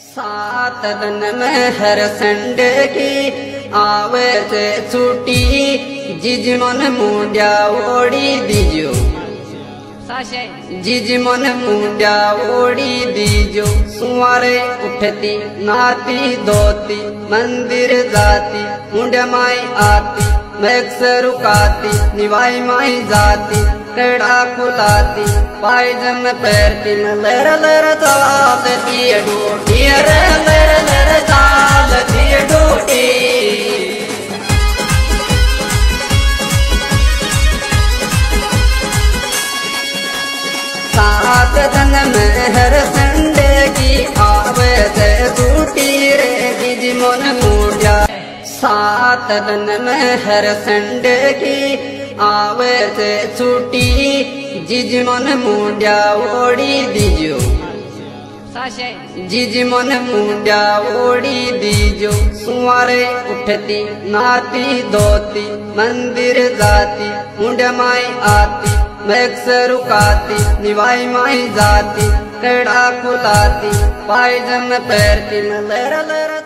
सात दिन में हर संडे की आवे से छुट्टी जिज मन मुंडिया ओड़ी दीजो जिज मन मुंडिया ओड़ी दीजो सुवारे उठती नाती धोती मंदिर जाती मुंडिया माई आती मैक्स रुकाती निवाई माई जाती कड़ा खुलाती पायजम पैरती लर लर चालती डोटी रे लर लर चालती डोटी सात में हर संडे की आवे से छुट्टी रे गिज मन मुंडिया सात दिन में हर संडे की आवे से छुट्टी जिज मन ओड़ी दीजो। जिज मन मुंडिया ओड़ी दीजो। सुवारे उठती नाती धोती, मंदिर जाती, मुंडिया माई आती मैक्स रुकाती निवाई माई जाती, कड़ा खुलाती पायजन पैर की लहरा लर